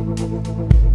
Música